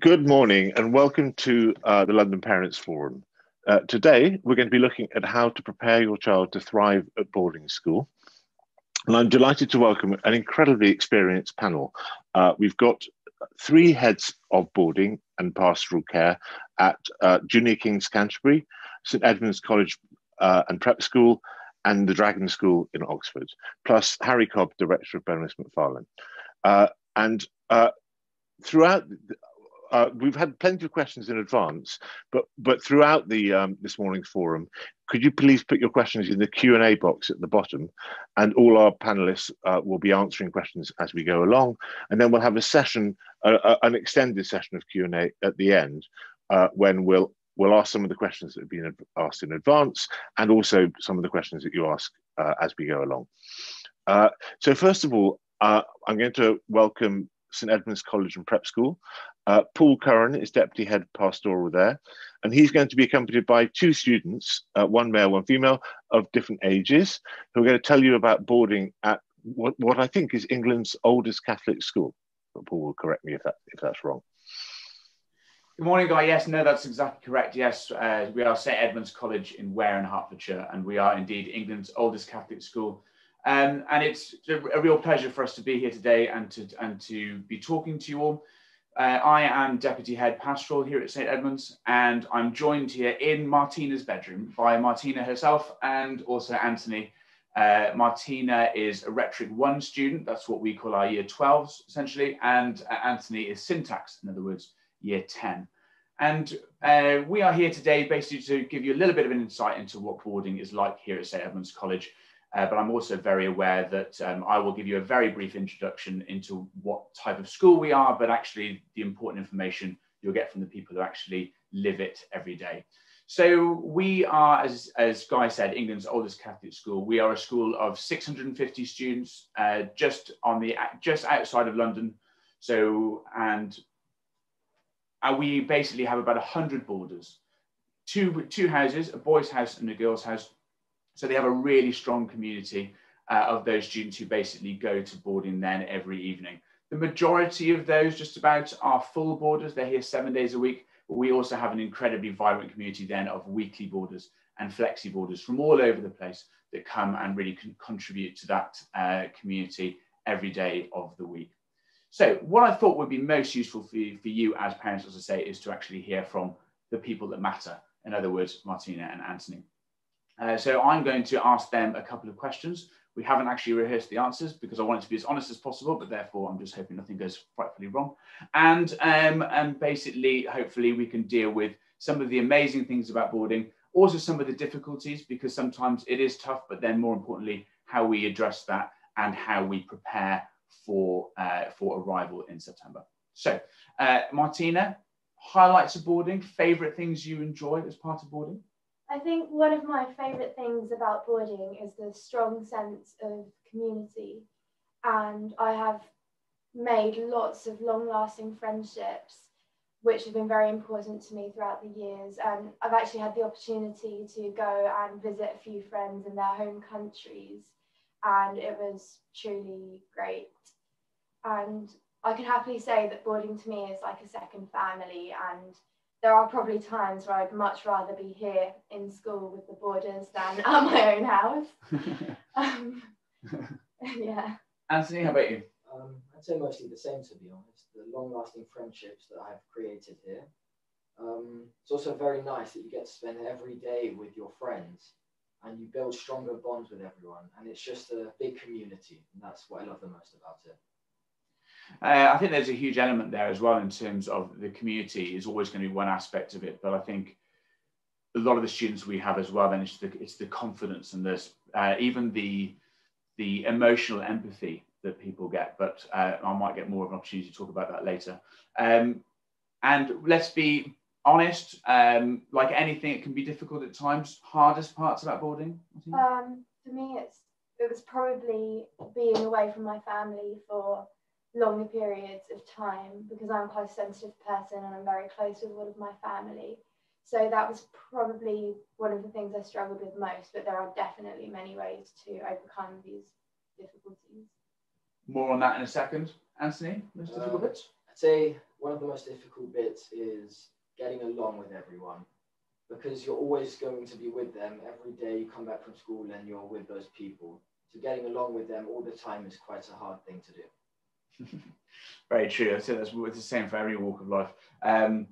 Good morning and welcome to uh, the London Parents Forum. Uh, today, we're going to be looking at how to prepare your child to thrive at boarding school. And I'm delighted to welcome an incredibly experienced panel. Uh, we've got three heads of boarding and pastoral care at uh, Junior King's Canterbury, St Edmund's College uh, and Prep School, and the Dragon School in Oxford, plus Harry Cobb, Director of Bonas MacFarlane. Uh, and throughout uh, we've had plenty of questions in advance, but but throughout the um, this morning's forum, could you please put your questions in the Q and A box at the bottom, and all our panelists uh, will be answering questions as we go along, and then we'll have a session, uh, an extended session of Q and A at the end, uh, when we'll we'll ask some of the questions that have been asked in advance, and also some of the questions that you ask uh, as we go along. Uh, so first of all, I'm going to welcome St Edmund's College and Prep School. Uh, Paul Curran is Deputy Head Pastoral there, and he's going to be accompanied by two students, uh, one male, one female, of different ages, who are going to tell you about boarding at what, what I think is England's oldest Catholic school. But Paul will correct me if, that, if that's wrong. Good morning, Guy. Yes, no, that's exactly correct. Yes, uh, we are St Edmund's College in Ware in Hertfordshire, and we are indeed England's oldest Catholic school. Um, and it's a real pleasure for us to be here today and to, and to be talking to you all. Uh, I am Deputy Head Pastoral here at St Edmunds, and I'm joined here in Martina's bedroom by Martina herself and also Anthony. Uh, Martina is a Rhetoric 1 student, that's what we call our Year 12s essentially, and uh, Anthony is Syntax, in other words, Year 10. And uh, we are here today basically to give you a little bit of an insight into what boarding is like here at St Edmunds College uh, but I'm also very aware that um, I will give you a very brief introduction into what type of school we are, but actually the important information you'll get from the people who actually live it every day. So we are, as, as Guy said, England's oldest Catholic school. We are a school of 650 students, uh, just on the just outside of London. So and uh, we basically have about 100 boarders, two two houses, a boys' house and a girls' house, so they have a really strong community uh, of those students who basically go to boarding then every evening. The majority of those just about are full boarders. They're here seven days a week. But we also have an incredibly vibrant community then of weekly boarders and flexi boarders from all over the place that come and really con contribute to that uh, community every day of the week. So what I thought would be most useful for you, for you as parents, as I say, is to actually hear from the people that matter. In other words, Martina and Anthony. Uh, so I'm going to ask them a couple of questions. We haven't actually rehearsed the answers because I want it to be as honest as possible, but therefore I'm just hoping nothing goes frightfully wrong. And, um, and basically, hopefully we can deal with some of the amazing things about boarding, also some of the difficulties because sometimes it is tough, but then more importantly, how we address that and how we prepare for, uh, for arrival in September. So uh, Martina, highlights of boarding, favorite things you enjoy as part of boarding? I think one of my favourite things about boarding is the strong sense of community. And I have made lots of long lasting friendships, which have been very important to me throughout the years. And I've actually had the opportunity to go and visit a few friends in their home countries, and it was truly great. And I can happily say that boarding to me is like a second family and there are probably times where I'd much rather be here in school with the boarders than at my own house. um, yeah. Anthony, how about you? Um, I'd say mostly the same, to be honest. The long-lasting friendships that I've created here. Um, it's also very nice that you get to spend every day with your friends and you build stronger bonds with everyone. And it's just a big community, and that's what I love the most about it. Uh, I think there's a huge element there as well in terms of the community is always going to be one aspect of it, but I think a lot of the students we have as well then it's the, it's the confidence and this, uh, even the the emotional empathy that people get. But uh, I might get more of an opportunity to talk about that later. Um, and let's be honest, um, like anything, it can be difficult at times. Hardest parts about boarding? Um, for me, it's it was probably being away from my family for longer periods of time because I'm quite a sensitive person and I'm very close with all of my family. So that was probably one of the things I struggled with most, but there are definitely many ways to overcome these difficulties. More on that in a second. Anthony, most difficult bits? I'd say one of the most difficult bits is getting along with everyone because you're always going to be with them every day you come back from school and you're with those people so getting along with them all the time is quite a hard thing to do very true. I say that's it's the same for every walk of life. Um,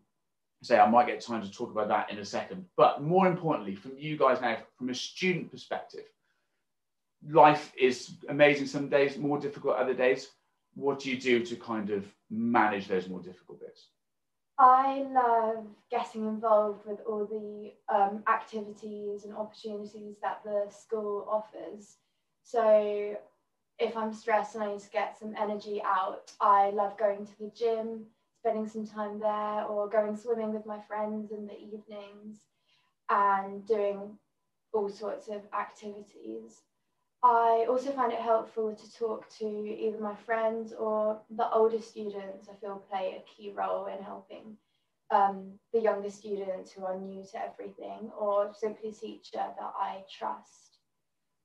say i might get time to talk about that in a second. But more importantly from you guys now from a student perspective life is amazing some days more difficult other days. What do you do to kind of manage those more difficult bits? I love getting involved with all the um, activities and opportunities that the school offers. So if I'm stressed and I need to get some energy out, I love going to the gym, spending some time there, or going swimming with my friends in the evenings and doing all sorts of activities. I also find it helpful to talk to either my friends or the older students, I feel play a key role in helping um, the younger students who are new to everything, or simply a teacher that I trust.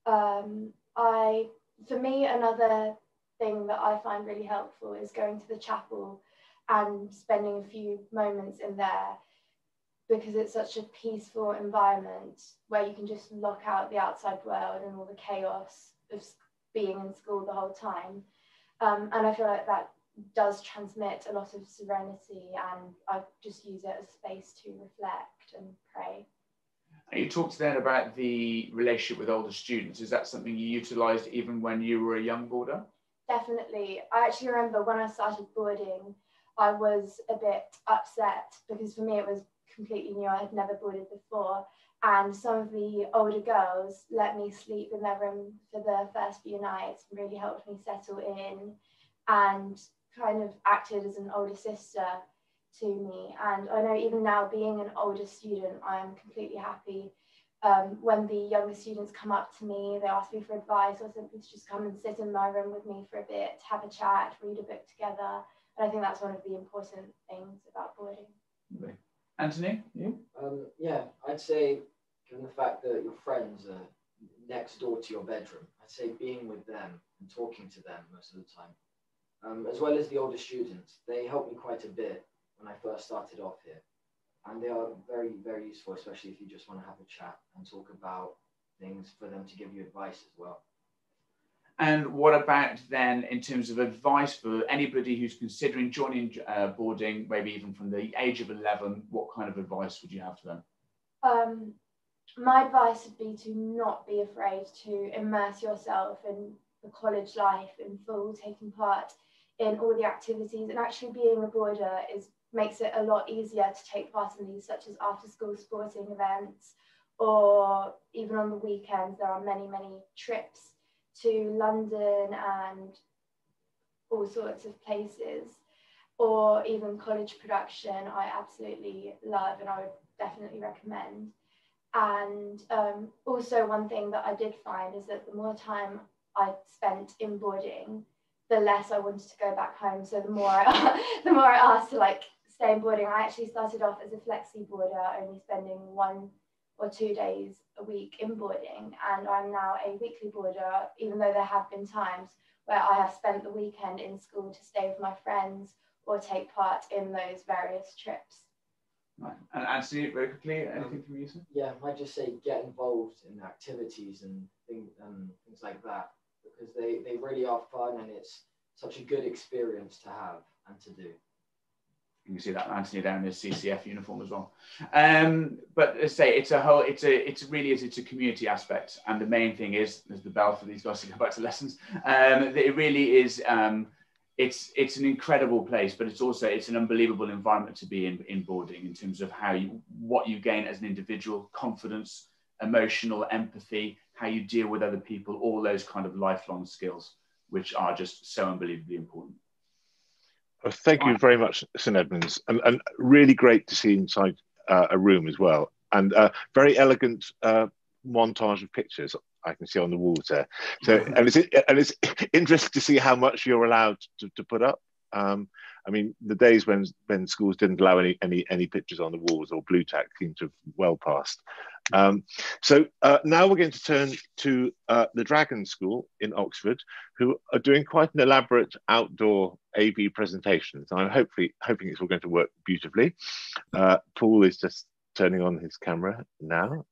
Um, I, for me, another thing that I find really helpful is going to the chapel and spending a few moments in there because it's such a peaceful environment where you can just lock out the outside world and all the chaos of being in school the whole time. Um, and I feel like that does transmit a lot of serenity, and I just use it as space to reflect and pray. You talked then about the relationship with older students. Is that something you utilised even when you were a young boarder? Definitely. I actually remember when I started boarding, I was a bit upset because for me it was completely new. I had never boarded before. And some of the older girls let me sleep in their room for the first few nights and really helped me settle in and kind of acted as an older sister to me. And I know even now, being an older student, I am completely happy um, when the younger students come up to me, they ask me for advice or simply to just come and sit in my room with me for a bit, have a chat, read a book together. And I think that's one of the important things about boarding. Anthony, you? Um, yeah, I'd say, given the fact that your friends are next door to your bedroom, I'd say being with them and talking to them most of the time, um, as well as the older students, they help me quite a bit when I first started off here. And they are very, very useful, especially if you just want to have a chat and talk about things for them to give you advice as well. And what about then in terms of advice for anybody who's considering joining uh, boarding, maybe even from the age of 11, what kind of advice would you have for them? Um, my advice would be to not be afraid to immerse yourself in the college life in full, taking part in all the activities and actually being a boarder is makes it a lot easier to take part in these such as after school sporting events or even on the weekends there are many many trips to London and all sorts of places, or even college production, I absolutely love and I would definitely recommend. And um, also, one thing that I did find is that the more time I spent in boarding, the less I wanted to go back home. So the more I, the more I asked to like stay in boarding, I actually started off as a flexi boarder, only spending one or two days a week in boarding, and I'm now a weekly boarder, even though there have been times where I have spent the weekend in school to stay with my friends or take part in those various trips. Right. And Anthony, very quickly, anything from you? Sir? Yeah, I might just say get involved in activities and things, um, things like that because they, they really are fun and it's such a good experience to have and to do. You can see that Anthony down in his CCF uniform as well. Um, but let's say it's a whole, it's a, it's really is, it's a community aspect. And the main thing is, there's the bell for these guys to go back to lessons. Um, it really is, um, it's, it's an incredible place, but it's also, it's an unbelievable environment to be in, in boarding in terms of how you, what you gain as an individual, confidence, emotional empathy, how you deal with other people, all those kind of lifelong skills, which are just so unbelievably important. Well, thank you very much, St Edmunds, and, and really great to see inside uh, a room as well, and uh, very elegant uh, montage of pictures I can see on the walls there. So, and it's and it's interesting to see how much you're allowed to, to put up. Um, I mean, the days when when schools didn't allow any any any pictures on the walls or Blu Tack seem to have well passed. Um, so uh, now we're going to turn to uh, the Dragon School in Oxford, who are doing quite an elaborate outdoor AV presentation. So I'm hopefully hoping it's all going to work beautifully. Uh, Paul is just turning on his camera now,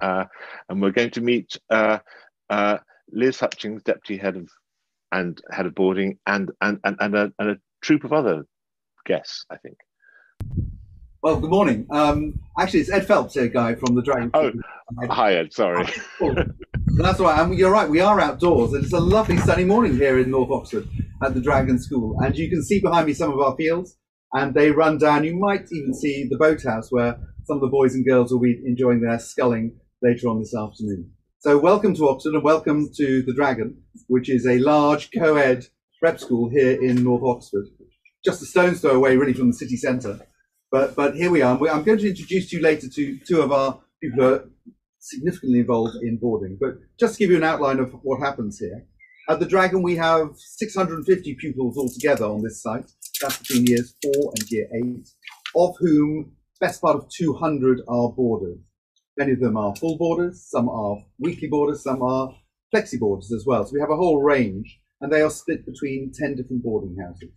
uh, and we're going to meet uh, uh, Liz Hutchings, deputy head of and head of boarding, and and and, and, a, and a troop of other guests, I think. Well, good morning. Um, actually, it's Ed Phelps here, guy from the Dragon. Oh, hi Ed. Sorry. That's right. And you're right. We are outdoors, and it's a lovely sunny morning here in North Oxford at the Dragon School. And you can see behind me some of our fields, and they run down. You might even see the boathouse where some of the boys and girls will be enjoying their sculling later on this afternoon. So, welcome to Oxford, and welcome to the Dragon, which is a large co-ed prep school here in North Oxford, just a stone's throw away, really, from the city centre. But but here we are. I'm going to introduce you later to two of our people who are significantly involved in boarding. But just to give you an outline of what happens here. At the Dragon, we have 650 pupils altogether on this site. That's between years four and year eight, of whom best part of 200 are boarders. Many of them are full boarders, some are weekly boarders, some are flexi boarders as well. So we have a whole range, and they are split between 10 different boarding houses.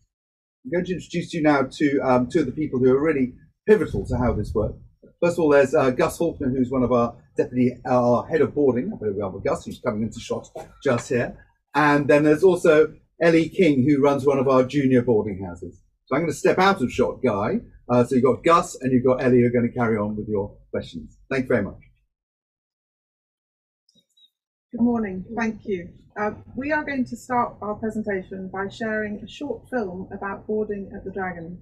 I'm going to introduce you now to um, two of the people who are really pivotal to how this works. First of all, there's uh, Gus Faulkner, who's one of our deputy, our head of boarding. I believe we have Gus, who's coming into shot just here. And then there's also Ellie King, who runs one of our junior boarding houses. So I'm going to step out of shot, Guy. Uh, so you've got Gus and you've got Ellie who are going to carry on with your questions. Thank you very much. Good morning. Thank you. Uh, we are going to start our presentation by sharing a short film about boarding at the Dragon.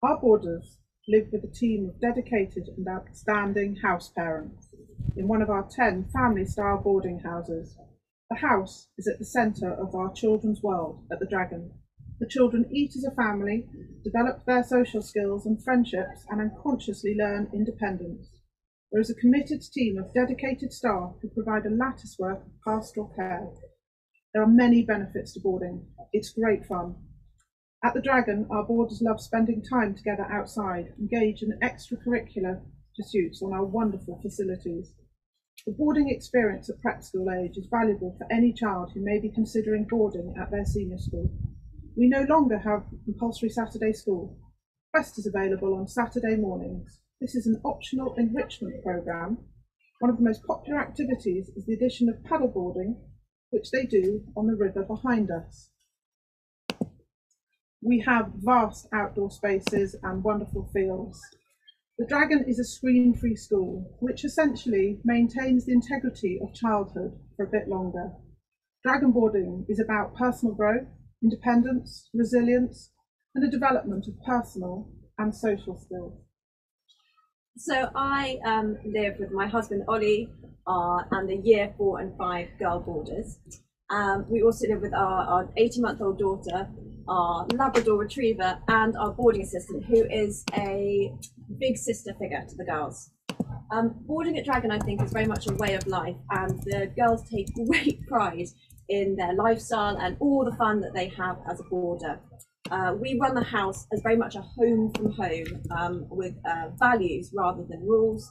Our boarders live with a team of dedicated and outstanding house parents in one of our 10 family style boarding houses. The house is at the centre of our children's world at the Dragon. The children eat as a family, develop their social skills and friendships, and unconsciously learn independence. There is a committed team of dedicated staff who provide a lattice work of pastoral care. There are many benefits to boarding. It's great fun. At the Dragon, our boarders love spending time together outside, engage in extracurricular pursuits on our wonderful facilities. The boarding experience at prep school age is valuable for any child who may be considering boarding at their senior school. We no longer have compulsory Saturday school. Quest is available on Saturday mornings. This is an optional enrichment programme. One of the most popular activities is the addition of paddleboarding, which they do on the river behind us. We have vast outdoor spaces and wonderful fields. The Dragon is a screen-free school, which essentially maintains the integrity of childhood for a bit longer. Dragon boarding is about personal growth, independence, resilience, and the development of personal and social skills. So I um, live with my husband Ollie uh, and the year four and five girl boarders. Um, we also live with our 18 month old daughter, our Labrador retriever, and our boarding assistant, who is a big sister figure to the girls. Um, boarding at Dragon, I think, is very much a way of life, and the girls take great pride in their lifestyle and all the fun that they have as a boarder. Uh, we run the house as very much a home from home um, with uh, values rather than rules.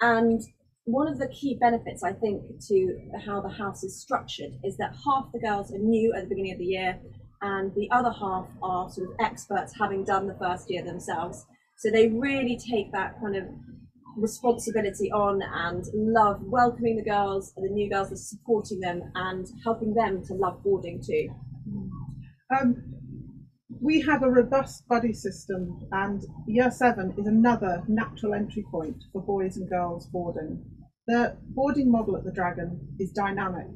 And one of the key benefits, I think, to how the house is structured is that half the girls are new at the beginning of the year, and the other half are sort of experts having done the first year themselves. So they really take that kind of responsibility on and love welcoming the girls and the new girls and supporting them and helping them to love boarding too. Um, we have a robust buddy system and year seven is another natural entry point for boys and girls boarding. The boarding model at the Dragon is dynamic.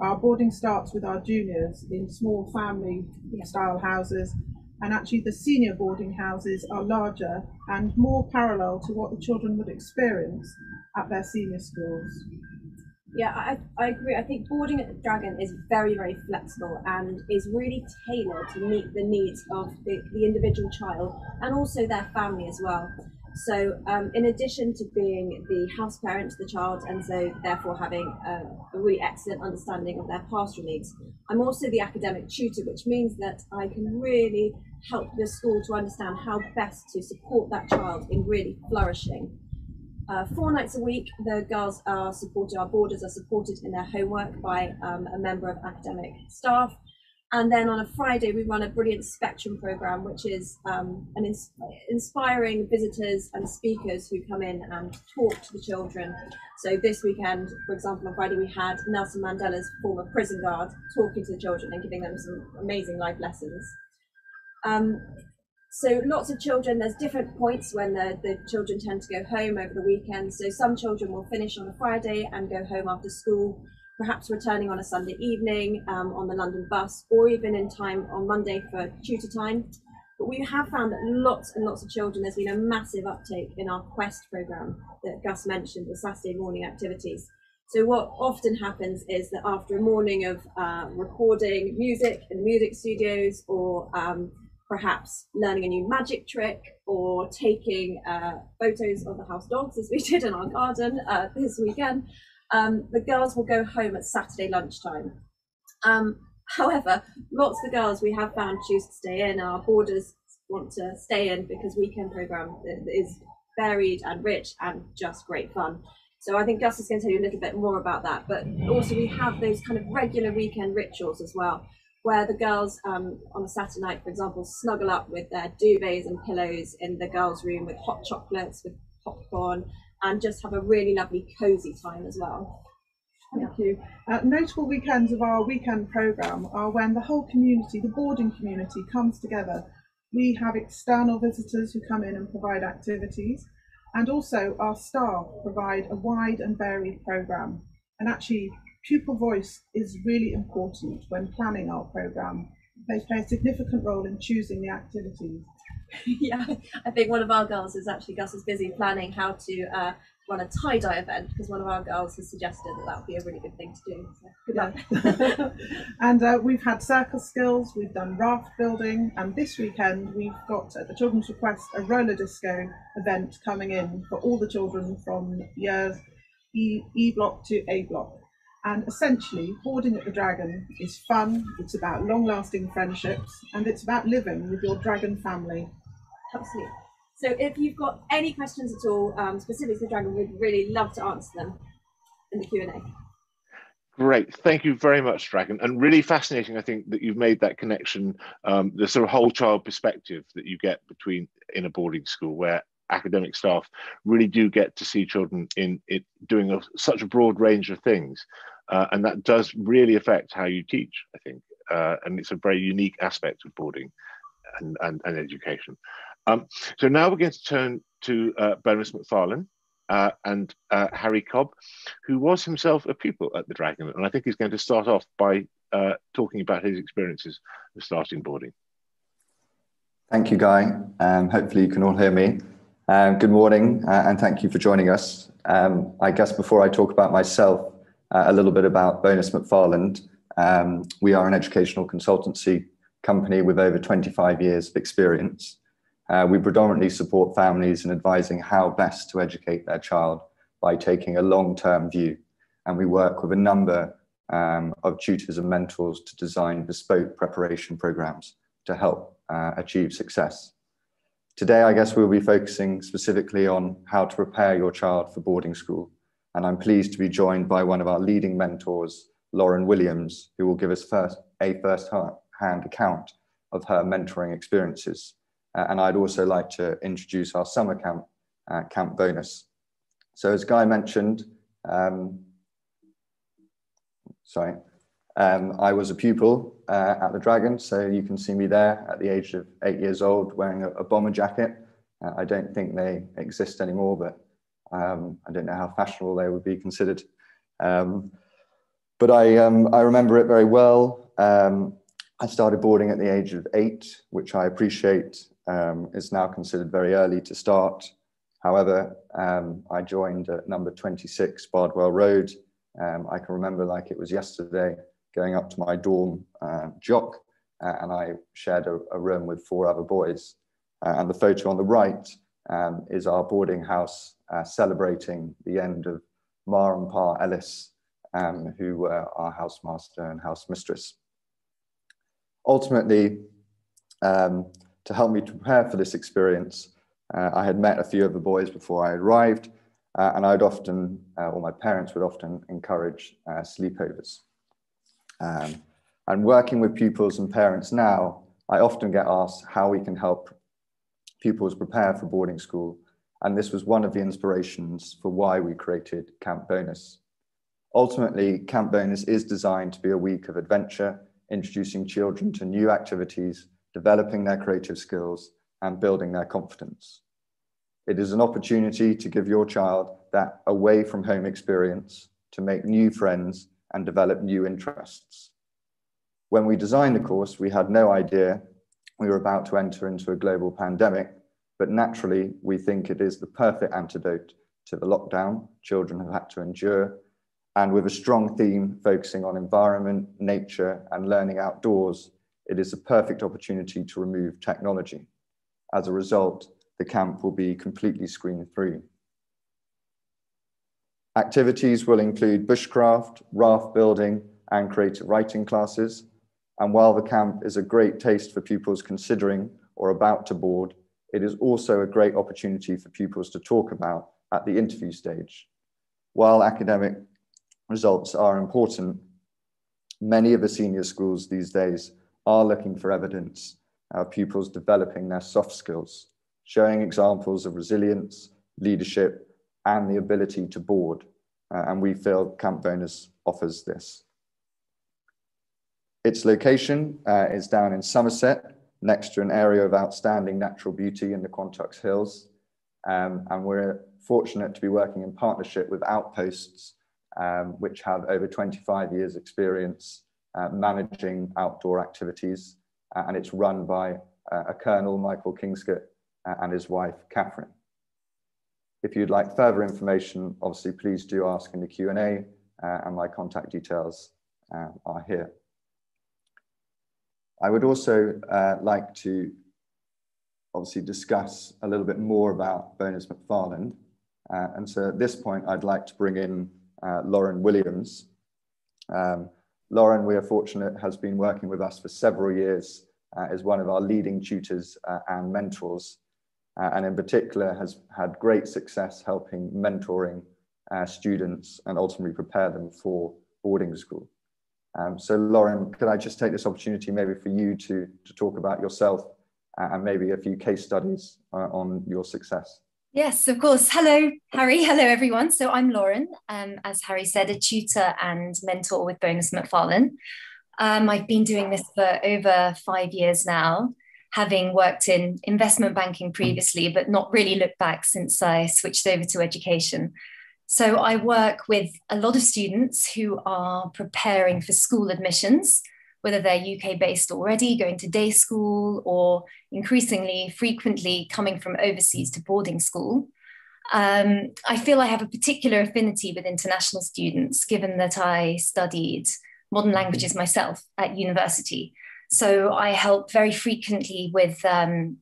Our boarding starts with our juniors in small family style houses and actually the senior boarding houses are larger and more parallel to what the children would experience at their senior schools. Yeah, I, I agree. I think boarding at the Dragon is very, very flexible and is really tailored to meet the needs of the, the individual child and also their family as well. So, um, in addition to being the house parent to the child, and so therefore having a, a, really excellent understanding of their pastoral needs, I'm also the academic tutor, which means that I can really help the school to understand how best to support that child in really flourishing. Uh, four nights a week, the girls are supported, our boarders are supported in their homework by um, a member of academic staff. And then on a Friday, we run a brilliant spectrum program, which is um, an ins- inspiring visitors and speakers who come in and talk to the children. So this weekend, for example, on Friday, we had Nelson Mandela's former prison guard talking to the children and giving them some amazing life lessons. Um, so lots of children, there's different points when the, the children tend to go home over the weekend. So some children will finish on a Friday and go home after school, perhaps returning on a Sunday evening um, on the London bus, or even in time on Monday for tutor time. But we have found that lots and lots of children, there's been a massive uptake in our Quest programme that Gus mentioned, the Saturday morning activities. So what often happens is that after a morning of uh, recording music in music studios or um, perhaps learning a new magic trick or taking uh, photos of the house dogs as we did in our garden uh, this weekend. Um, the girls will go home at Saturday lunchtime. Um, however, lots of the girls we have found choose to stay in. Our boarders want to stay in because weekend program is varied and rich and just great fun. So I think Gus is going to tell you a little bit more about that. But also we have those kind of regular weekend rituals as well where the girls um, on a Saturday night, for example, snuggle up with their duvets and pillows in the girls' room with hot chocolates, with popcorn, and just have a really lovely cozy time as well. Thank you. Uh, notable weekends of our weekend programme are when the whole community, the boarding community, comes together. We have external visitors who come in and provide activities, and also our staff provide a wide and varied programme. And actually, pupil voice is really important when planning our programme. They play a significant role in choosing the activities. yeah, I think one of our girls is actually Gus is busy planning how to uh, run a tie dye event because one of our girls has suggested that that would be a really good thing to do. So good luck. and uh, we've had circus skills, we've done raft building, and this weekend we've got at the children's request a roller disco event coming in for all the children from years E, e block to A block. And essentially, Boarding at the Dragon is fun, it's about long lasting friendships, and it's about living with your dragon family. Absolutely. So, if you've got any questions at all um, specific to the dragon, we'd really love to answer them in the Q&A. Great, thank you very much, Dragon, and really fascinating. I think that you've made that connection, um, the sort of whole child perspective that you get between in a boarding school, where academic staff really do get to see children in it doing a, such a broad range of things. Uh, and that does really affect how you teach, I think. Uh, and it's a very unique aspect of boarding and, and, and education. Um, so now we're going to turn to uh, Bonas MacFarlane uh, and uh, Harry Cobb, who was himself a pupil at the Dragon. And I think he's going to start off by uh, talking about his experiences of starting boarding. Thank you, Guy. Um, hopefully you can all hear me. Um, good morning, uh, and thank you for joining us. Um, I guess before I talk about myself, uh, a little bit about Bonas MacFarlane. Um, we are an educational consultancy company with over 25 years of experience. Uh, we predominantly support families in advising how best to educate their child by taking a long-term view. And we work with a number um, of tutors and mentors to design bespoke preparation programs to help uh, achieve success. Today, I guess we'll be focusing specifically on how to prepare your child for boarding school. And I'm pleased to be joined by one of our leading mentors, Lauren Williams, who will give us first, a first-hand account of her mentoring experiences. Uh, and I'd also like to introduce our summer camp, uh, Camp Bonas. So as Guy mentioned, um, sorry, um, I was a pupil uh, at the Dragon, so you can see me there at the age of eight years old wearing a, a bomber jacket. Uh, I don't think they exist anymore, but um, I don't know how fashionable they would be considered. Um, but I, um, I remember it very well. Um, I started boarding at the age of eight, which I appreciate um, is now considered very early to start. However, I joined at number 26 Bardwell Road. I can remember like it was yesterday going up to my dorm uh, jock, uh, and I shared a, a, room with four other boys. Uh, and the photo on the right um, is our boarding house uh, celebrating the end of Ma and Pa Ellis, um, who were our housemaster and housemistress. Ultimately, um, to help me to prepare for this experience, uh, I had met a few of the boys before I arrived, uh, and I'd often, uh, or my parents would often encourage uh, sleepovers. Um, and working with pupils and parents now, I often get asked how we can help pupils prepare for boarding school. And this was one of the inspirations for why we created Camp Bonas. Ultimately, Camp Bonas is designed to be a week of adventure, introducing children to new activities, developing their creative skills, and building their confidence. It is an opportunity to give your child that away from home experience, to make new friends and develop new interests. When we designed the course, we had no idea we were about to enter into a global pandemic, but naturally, we think it is the perfect antidote to the lockdown children have had to endure. And with a strong theme focusing on environment, nature, and learning outdoors, it is a perfect opportunity to remove technology. As a result, the camp will be completely screen free. Activities will include bushcraft, raft building, and creative writing classes. And while the camp is a great taste for pupils considering or about to board, it is also a great opportunity for pupils to talk about at the interview stage. While academic results are important, many of the senior schools these days are looking for evidence of pupils developing their soft skills, showing examples of resilience, leadership, and the ability to board. Uh, and we feel Camp Bonas offers this. Its location uh, is down in Somerset, next to an area of outstanding natural beauty in the Quantocks Hills. Um, and we're fortunate to be working in partnership with Outposts, um, which have over 25 years experience uh, managing outdoor activities. Uh, and it's run by uh, a Colonel, Michael Kingscott, uh, and his wife, Catherine. If you'd like further information, obviously, please do ask in the Q&A uh, and my contact details uh, are here. I would also uh, like to obviously discuss a little bit more about Bonas MacFarlane. Uh, and so at this point, I'd like to bring in uh, Lauren Williams. Um, Lauren, we are fortunate, has been working with us for several years uh, as one of our leading tutors uh, and mentors, uh, and in particular has had great success helping mentoring students and ultimately prepare them for boarding school. Um, so Lauren, could I just take this opportunity maybe for you to, to talk about yourself uh, and maybe a few case studies uh, on your success? Yes, of course. Hello, Harry. Hello, everyone. So I'm Lauren, um, as Harry said, a tutor and mentor with Bonas MacFarlane. Um, I've been doing this for over five years now, having worked in investment banking previously, but not really looked back since I switched over to education. So I work with a lot of students who are preparing for school admissions, whether they're UK based already, going to day school, or increasingly frequently coming from overseas to boarding school. Um, I feel I have a particular affinity with international students, given that I studied modern languages myself at university. So I help very frequently with um,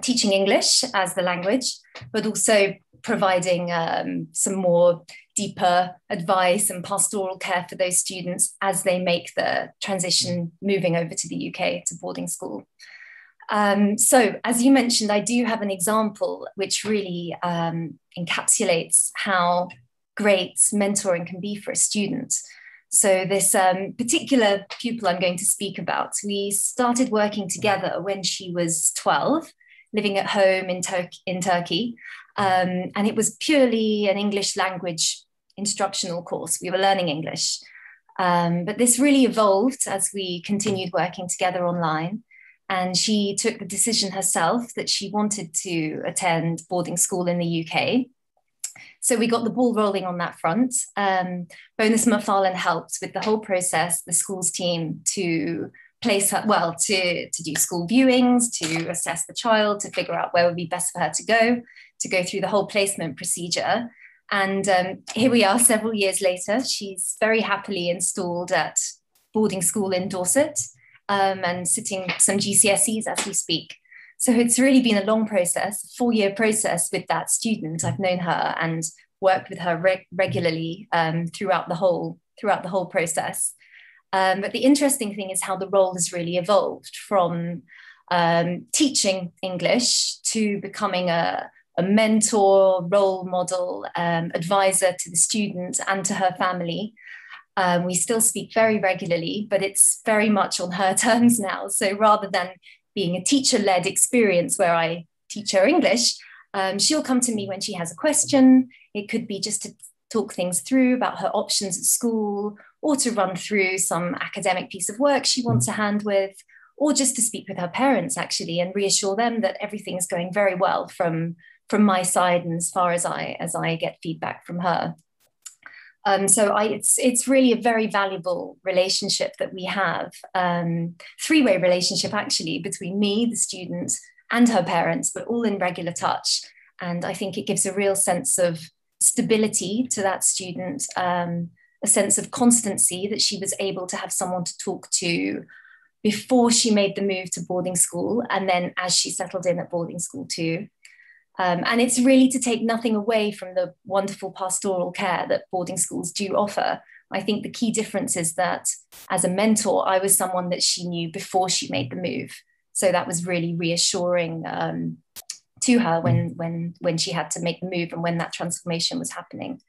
teaching English as the language, but also providing um, some more deeper advice and pastoral care for those students as they make the transition moving over to the UK to boarding school. Um, so, as you mentioned, I do have an example which really um, encapsulates how great mentoring can be for a student. So, this um, particular pupil I'm going to speak about, we started working together when she was 12, living at home in, Tur- in Turkey. Um, and it was purely an English language instructional course. We were learning English. Um, but this really evolved as we continued working together online. And she took the decision herself that she wanted to attend boarding school in the UK. So we got the ball rolling on that front. Um, Bonas MacFarlane helped with the whole process, the school's team to place her, well, to, to do school viewings, to assess the child, to figure out where would be best for her to go, to go through the whole placement procedure. And um, here we are several years later. She's very happily installed at boarding school in Dorset um, and sitting some GCSEs as we speak. So it's really been a long process, four year process with that student. I've known her and worked with her reg- regularly um, throughout the whole throughout the whole process. Um, but the interesting thing is how the role has really evolved from um, teaching English to becoming a, a mentor, role model, um, advisor to the student and to her family. Um, we still speak very regularly, but it's very much on her terms now. So rather than being a teacher led experience where I teach her English, um, she'll come to me when she has a question. It could be just to talk things through about her options at school or to run through some academic piece of work she wants a hand with or just to speak with her parents actually and reassure them that everything is going very well from from my side and as far as I as I get feedback from her. Um, so I, it's it's really a very valuable relationship that we have, um, three way relationship actually between me, the student, and her parents, but all in regular touch. And I think it gives a real sense of stability to that student, um, a sense of constancy that she was able to have someone to talk to before she made the move to boarding school, and then as she settled in at boarding school too. Um, and it's really to take nothing away from the wonderful pastoral care that boarding schools do offer. I think the key difference is that as a mentor, I was someone that she knew before she made the move. So that was really reassuring um, to her when, when, when she had to make the move and when that transformation was happening.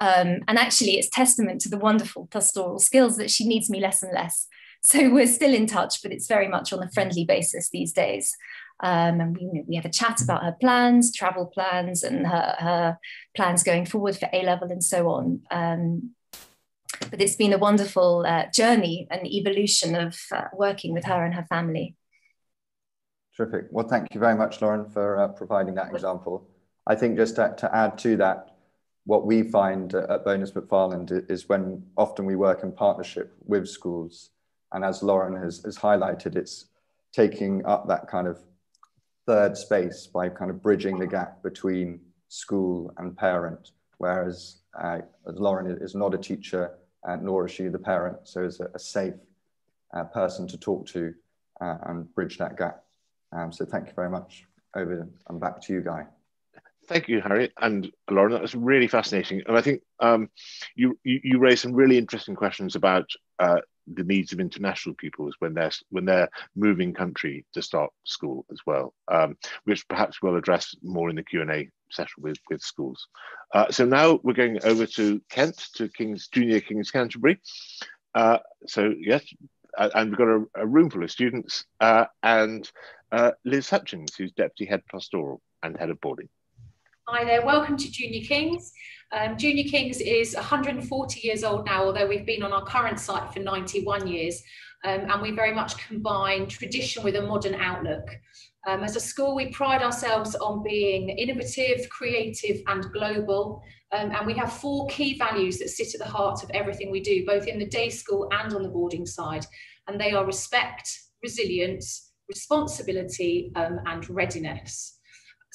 Um, and actually, it's testament to the wonderful pastoral skills that she needs me less and less. So we're still in touch, but it's very much on a friendly basis these days. Um, and we, we have a chat about her plans, travel plans, and her, her plans going forward for A level and so on. Um, but it's been a wonderful uh, journey and evolution of uh, working with her and her family. Terrific. Well, thank you very much, Lauren, for uh, providing that example. I think just to, to, add to that, what we find at Bonas MacFarlane is when often we work in partnership with schools, and as Lauren has, has highlighted, it's taking up that kind of third space by kind of bridging the gap between school and parent, whereas uh, Lauren is not a teacher, uh, nor is she the parent, so is a, a safe uh, person to talk to uh, and bridge that gap. Um, so thank you very much. Over and back to you, Guy. Thank you, Harry and Lauren. That was really fascinating, and I think um, you, you, you raised some really interesting questions about uh, the needs of international pupils when they're when they're moving country to start school as well, um, which perhaps we'll address more in the Q and A session with with schools. Uh, so now we're going over to Kent to King's Junior King's Canterbury. Uh, so yes, and we've got a, a, room full of students uh, and uh, Liz Hutchings, who's deputy head pastoral and head of boarding. Hi there, welcome to Junior Kings. Um, Junior Kings is 140 years old now, although we've been on our current site for 91 years. Um, and we very much combine tradition with a modern outlook. Um, as a school, we pride ourselves on being innovative, creative, and global. Um, and we have four key values that sit at the heart of everything we do, both in the day school and on the boarding side. And they are respect, resilience, responsibility, um, and readiness.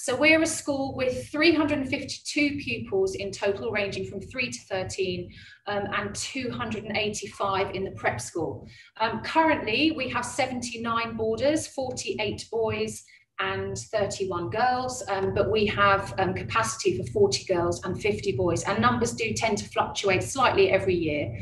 So we're a school with 352 pupils in total, ranging from 3 to 13, um, and 285 in the prep school. Um, currently, we have 79 boarders, 48 boys, and 31 girls, um, but we have um, capacity for 40 girls and 50 boys, and numbers do tend to fluctuate slightly every year.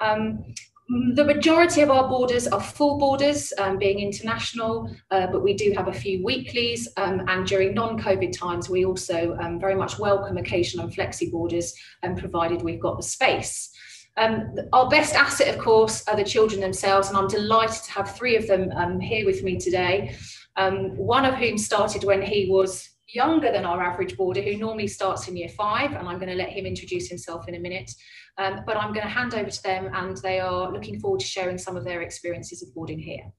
Um, the majority of our borders are full borders, um, being international, uh, but we do have a few weeklies. Um, and during non COVID times, we also um, very much welcome occasional and flexi borders, um, provided we've got the space. Um, our best asset, of course, are the children themselves, and I'm delighted to have three of them um, here with me today. one of whom started when he was younger than our average boarder, who normally starts in year five, and I'm going to let him introduce himself in a minute. Um, but I'm going to hand over to them and they are looking forward to sharing some of their experiences of boarding here.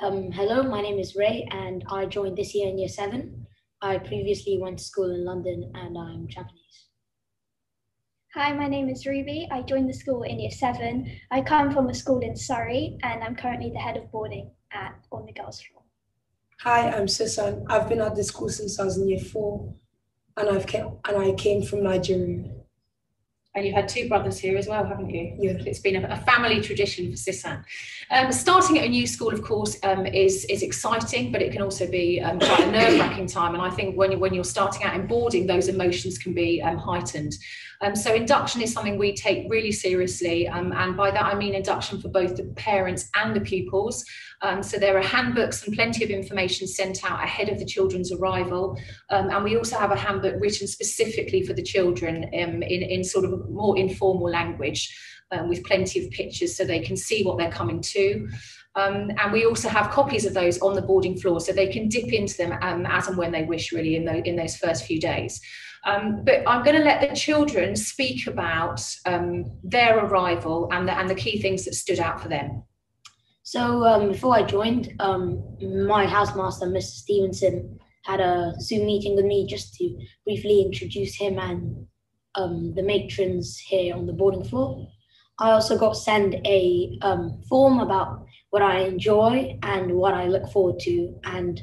Um, hello, my name is Ray and I joined this year in year seven. I previously went to school in London and I'm Japanese. Hi, my name is Ruby. I joined the school in year seven. I come from a school in Surrey and I'm currently the head of boarding at on the girls' floor. Hi, I'm Susan. I've been at the school since I was in year four and I've came, and I came from Nigeria. And you've had two brothers here as well, haven't you? Yeah. It's been a, family tradition for Sisan. Um, starting at a new school, of course, um, is is exciting, but it can also be um, quite a nerve-wracking time. And I think when you, when you're starting out in boarding, those emotions can be um, heightened. Um, so induction is something we take really seriously, um, and by that I mean induction for both the parents and the pupils. Um, so there are handbooks and plenty of information sent out ahead of the children's arrival, um, and we also have a handbook written specifically for the children um, in in sort of more informal language. Um, with plenty of pictures so they can see what they're coming to. Um, and we also have copies of those on the boarding floor so they can dip into them um, as and when they wish, really, in, the, in those first few days. Um, but I'm going to let the children speak about um, their arrival and the, and the key things that stood out for them. So um, before I joined, um, my housemaster, Mr. Stevenson, had a Zoom meeting with me just to briefly introduce him and um, the matrons here on the boarding floor. I also got sent a um, form about what I enjoy and what I look forward to, and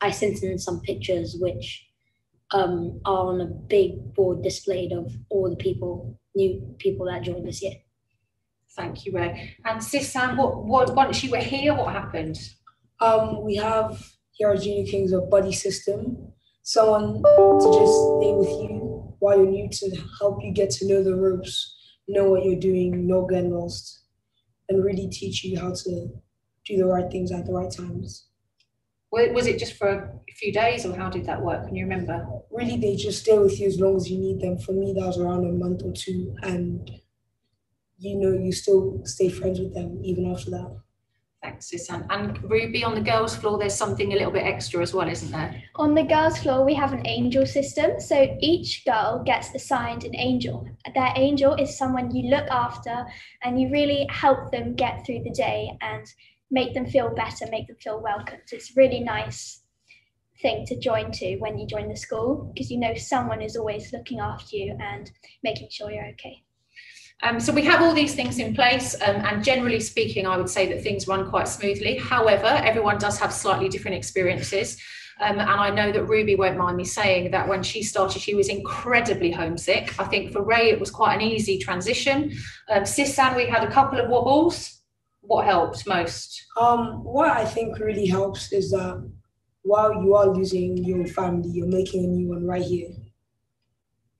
I sent in some pictures which um, are on a big board displayed of all the people, new people that joined this year. Thank you, Ray. And Sisan, what, what once you were here, what happened? Um, we have here at Junior Kings a buddy system, someone to just stay with you while you're new to help you get to know the ropes, know what you're doing, no get lost, and really teach you how to do the right things at the right times. Was it just for a few days, or how did that work? Can you remember? Really, they just stay with you as long as you need them. For me, that was around a month or two, and you know, you still stay friends with them even after that. Thanks, Susan. And Ruby, on the girls' floor, there's something a little bit extra as well, isn't there? On the girls' floor, we have an angel system. So each girl gets assigned an angel. Their angel is someone you look after and you really help them get through the day and make them feel better, make them feel welcomed. It's a really nice thing to join to when you join the school because you know someone is always looking after you and making sure you're okay. Um, so we have all these things in place, um, and generally speaking, I would say that things run quite smoothly. However, everyone does have slightly different experiences. Um, and I know that Ruby won't mind me saying that when she started, she was incredibly homesick. I think for Ray, it was quite an easy transition. Um, Sisan, we had a couple of wobbles. What helped most? Um, what I think really helps is that while you are losing your family, you're making a new one right here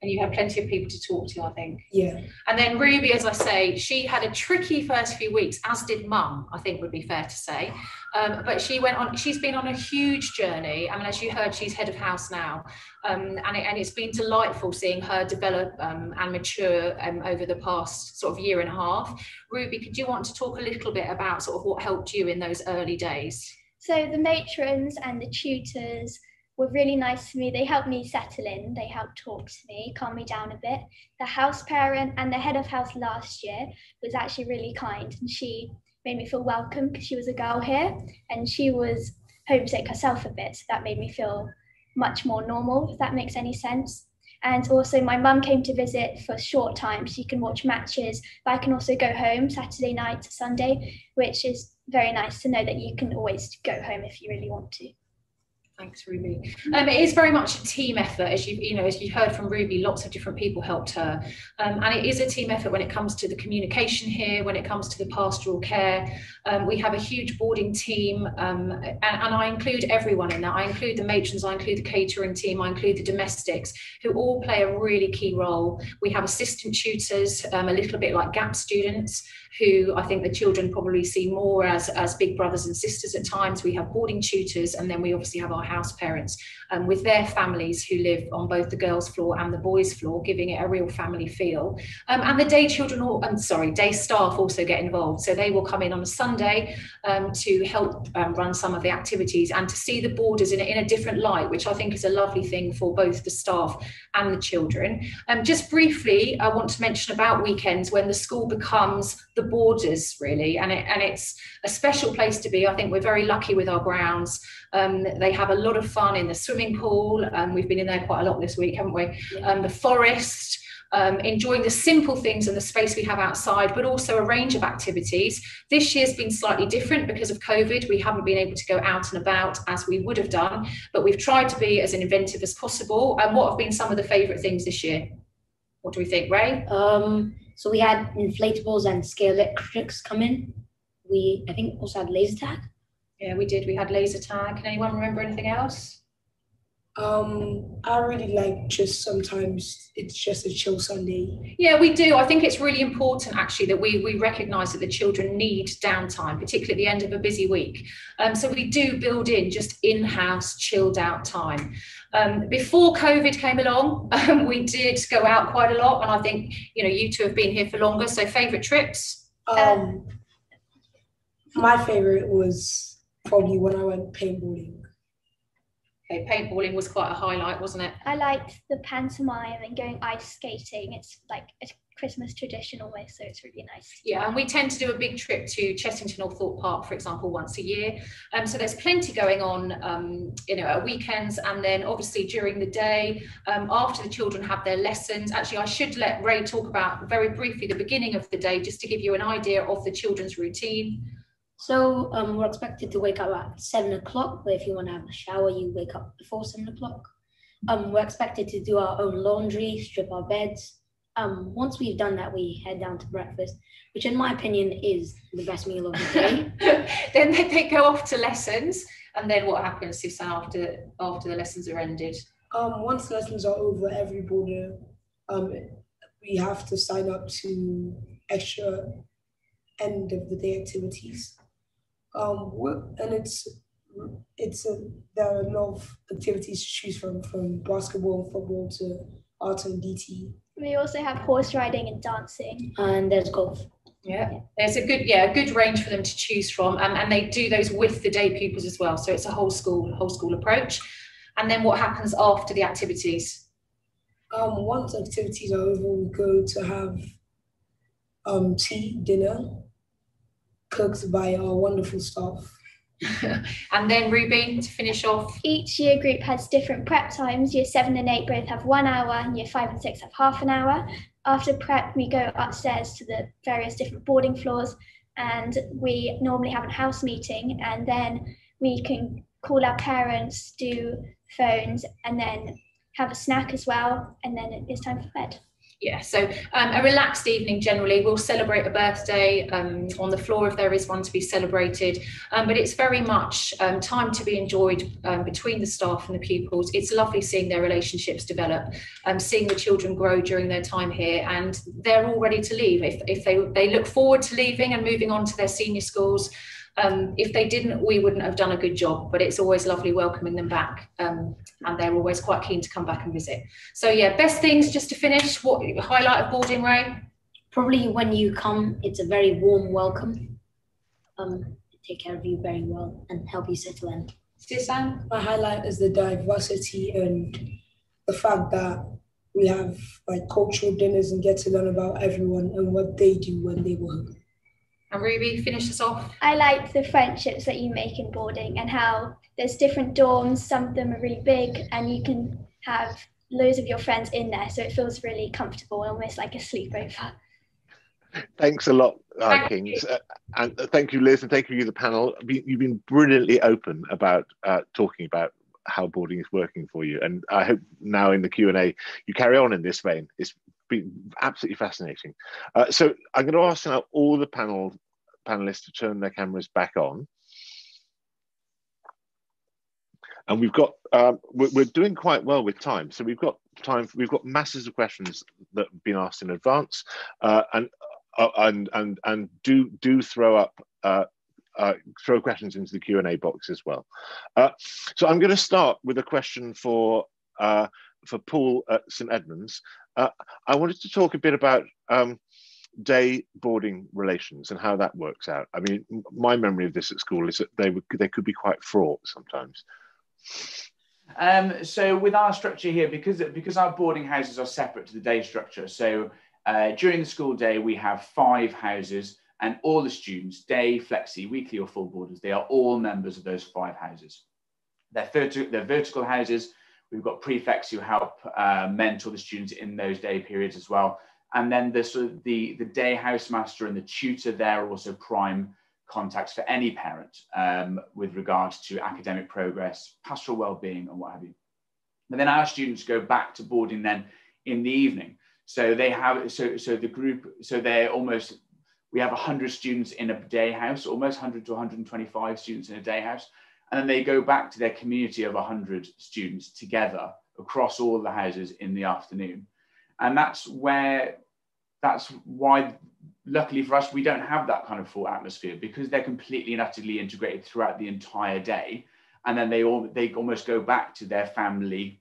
and you have plenty of people to talk to, I think. Yeah. And then Ruby, as I say, she had a tricky first few weeks, as did Mum, I think would be fair to say. Um, but she went on, she's been on a huge journey. I mean, as you heard, she's head of house now. Um, and, it, and it's been delightful seeing her develop um, and mature um, over the past sort of year and a half. Ruby, could you want to talk a little bit about sort of what helped you in those early days? So the matrons and the tutors were really nice to me. They helped me settle in. They helped talk to me, calm me down a bit. The house parent and the head of house last year was actually really kind and she made me feel welcome because she was a girl here and she was homesick herself a bit. So that made me feel much more normal, if that makes any sense. And also, my mum came to visit for a short time. She can watch matches, but I can also go home Saturday night to Sunday, which is very nice to know that you can always go home if you really want to. Thanks, Ruby. Um, it is very much a team effort, as you you know, as you heard from Ruby. Lots of different people helped her, um, and it is a team effort when it comes to the communication here, when it comes to the pastoral care. Um, we have a huge boarding team, um, and, and, I include everyone in that. I include the matrons, I include the catering team, I include the domestics, who all play a really key role. We have assistant tutors, um, a little bit like GAP students who I think the children probably see more as, as big brothers and sisters at times. We have boarding tutors, and then we obviously have our house parents um, with their families who live on both the girls' floor and the boys' floor, giving it a real family feel. Um, and the day children, all, I'm sorry, day staff also get involved. So they will come in on a Sunday um, to help um, run some of the activities and to see the boarders in a, in a different light, which I think is a lovely thing for both the staff and the children. Um, just briefly, I want to mention about weekends when the school becomes the boarders really, and, it, and it's a special place to be. I think we're very lucky with our grounds. Um, they have a lot of fun in the swimming pool. Um, we've been in there quite a lot this week, haven't we? Um, the forest. Um, enjoying the simple things and the space we have outside, but also a range of activities. This year's been slightly different because of COVID. We haven't been able to go out and about as we would have done, but we've tried to be as inventive as possible. And what have been some of the favourite things this year? What do we think, Ray? Um, so we had inflatables and scale electrics come in. We, I think, also had laser tag. Yeah, we did. We had laser tag. Can anyone remember anything else? Um, I really like just sometimes it's just a chill Sunday. Yeah, we do. I think it's really important actually that we we recognise that the children need downtime, particularly at the end of a busy week. Um, so we do build in just in-house chilled out time. Um, before COVID came along, um, we did go out quite a lot, and I think you know you two have been here for longer. So favourite trips? Um, my favorite was probably when I went paintballing. Okay, paintballing was quite a highlight, wasn't it? I liked the pantomime and going ice skating. It's like a Christmas tradition always, so it's really nice. Yeah, and we tend to do a big trip to Chessington or Thorpe Park, for example, once a year. Um, so there's plenty going on, um, you know, at weekends and then obviously during the day um, after the children have their lessons. Actually, I should let Ray talk about very briefly the beginning of the day just to give you an idea of the children's routine. So um, we're expected to wake up at seven o'clock, but if you want to have a shower, you wake up before seven o'clock. Um, we're expected to do our own laundry, strip our beds. Um, once we've done that, we head down to breakfast, which in my opinion is the best meal of the day. then they, they go off to lessons, and then what happens, Susan, after after the lessons are ended? Um, once lessons are over, every boarder, um, we have to sign up to extra end of the day activities. Um, and it's it's a, there are a lot of activities to choose from, from basketball and football to art and DT. We also have horse riding and dancing. And there's golf. Yeah, there's a good yeah a good range for them to choose from, and, and they do those with the day pupils as well. So it's a whole school whole school approach. And then what happens after the activities? Um, once activities are over, we go to have um, tea, dinner, cooked by our wonderful staff. and then Ruby to finish off. Each year group has different prep times. Year seven and eight both have one hour, and year five and six have half an hour. After prep, we go upstairs to the various different boarding floors, and we normally have a house meeting, and then we can call our parents, do phones, and then have a snack as well, and then it's time for bed yeah so um, a relaxed evening generally. We'll celebrate a birthday um, on the floor if there is one to be celebrated. Um, but it's very much um, time to be enjoyed um, between the staff and the pupils. It's lovely seeing their relationships develop um, seeing the children grow during their time here. And they're all ready to leave if, if they, they look forward to leaving and moving on to their senior schools um, if they didn't, we wouldn't have done a good job. But it's always lovely welcoming them back, um, and they're always quite keen to come back and visit. So yeah, best things just to finish. What highlight of boarding, Ray? Probably when you come, it's a very warm welcome. Um, take care of you very well and help you settle in. Susan? My highlight is the diversity and the fact that we have like cultural dinners and get to learn about everyone and what they do when they work. And Ruby, finish us off. I like the friendships that you make in boarding and how there's different dorms. Some of them are really big, and you can have loads of your friends in there, so it feels really comfortable, almost like a sleepover. Thanks a lot, uh, Kings, uh, and thank you, Liz, and thank you, the panel. You've been brilliantly open about uh, talking about how boarding is working for you, and I hope now in the Q and A you carry on in this vein. It's absolutely fascinating. Uh, so I'm going to ask now all the panel panelists to turn their cameras back on. And we've got, um, we're, doing quite well with time. So we've got time, we've got masses of questions that have been asked in advance. Uh, and, uh, and, and, and do, do throw up, uh, uh, throw questions into the Q&A box as well. Uh, so I'm gonna start with a question for, uh, for Paul at St Edmunds. I wanted to talk a bit about um, day boarding relations and how that works out. I mean, my memory of this at school is that they would they could be quite fraught sometimes. Um, so with our structure here, because because our boarding houses are separate to the day structure, so uh, during the school day we have five houses, and all the students, day, flexi, weekly, or full boarders, they are all members of those five houses. They're, they're vertical houses. We've got prefects who help uh, mentor the students in those day periods as well. And then the, sort of the, the day housemaster and the tutor there are also prime contacts for any parent um, with regards to academic progress, pastoral well-being and what have you. And then our students go back to boarding then in the evening. So they have so so the group so they're almost we have 100 students in a day house, almost 100 to 125 students in a day house, and then they go back to their community of 100 students together across all the houses in the afternoon, and that's where that's why luckily for us we don't have that kind of full atmosphere because they're completely and utterly integrated throughout the entire day. And then they all they almost go back to their family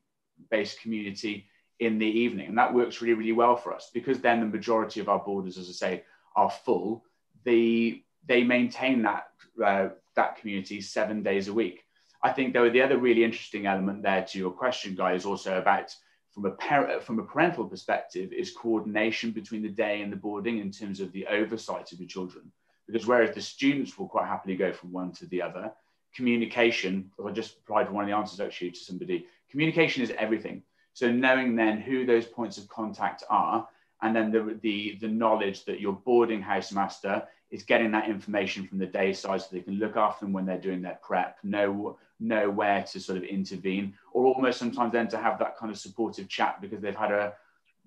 based community in the evening. And that works really really well for us because then the majority of our boarders, as i say are full. The they maintain that uh, that community seven days a week. I think though the other really interesting element there to your question guy is also about from a parent from a parental perspective is coordination between the day and the boarding in terms of the oversight of the children. Because whereas the students will quite happily go from one to the other communication i just provided one of the answers actually to somebody communication is everything. So knowing then who those points of contact are and then the, the, the knowledge that your boarding house master is getting that information from the day side so they can look after them when they're doing their prep, know, know where to sort of intervene, or almost sometimes then to have that kind of supportive chat because they've had a